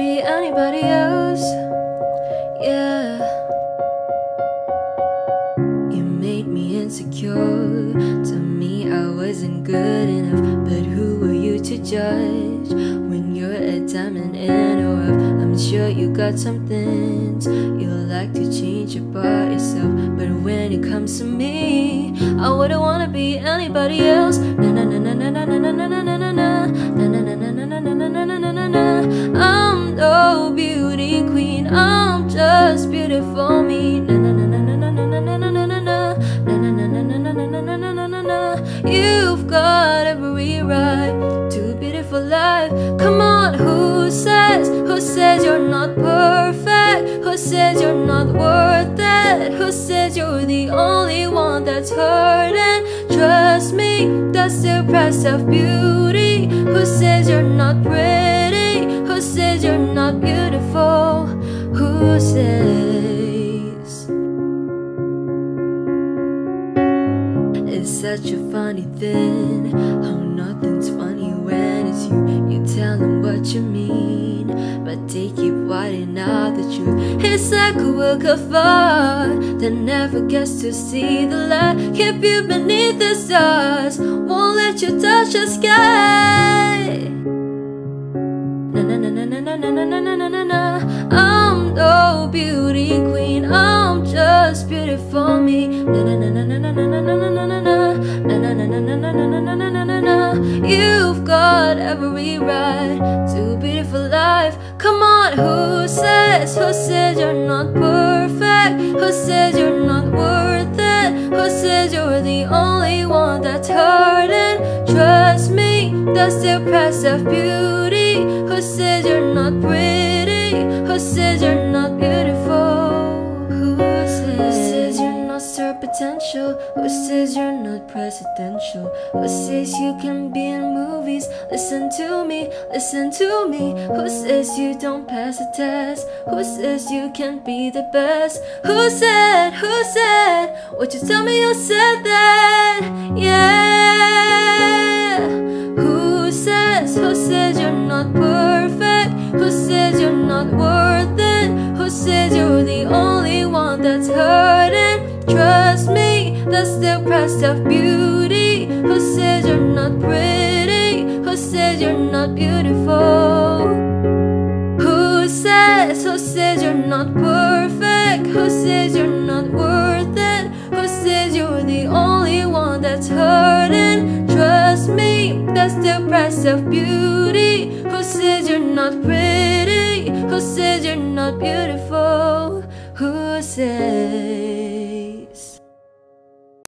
be anybody else. Yeah. You made me insecure. To me, I wasn't good enough. But who are you to judge when you're a diamond in a rough? I'm sure you got some things you like to change about yourself. But when it comes to me, I wouldn't wanna be anybody else. You've got every right to a beautiful life. Come on, who says, who says you're not perfect? Who says you're not worth it? Who says you're the only one that's hurting? Trust me, that's the price of beauty. Who says you're not pretty? Who says you're not beautiful? It's such a funny thing how nothing's funny when it's you. You tell them what you mean, but they keep whiting out the truth. It's like a work of art that never gets to see the light. Keep you beneath the stars, won't let you touch the sky. Na na na na na na na na na na na na. I'm no beauty queen. I'm just beautiful me. Right to a beautiful life. Come on, who says? Who says you're not perfect? Who says you're not worth it? Who says you're the only one that's hurting? Trust me, that's the price of beauty. Who says you're not pretty? Who says you're potential? Who says you're not presidential? Who says you can be in movies? Listen to me, listen to me. Who says you don't pass a test? Who says you can't be the best? Who said, who said? Would you tell me who said that? Yeah. Price of beauty. Who says you're not pretty? Who says you're not beautiful? Who says, who says you're not perfect? Who says you're not worth it? Who says you're the only one that's hurting? Trust me, that's the price of beauty. Who says you're not pretty? Who says you're not beautiful? Who says?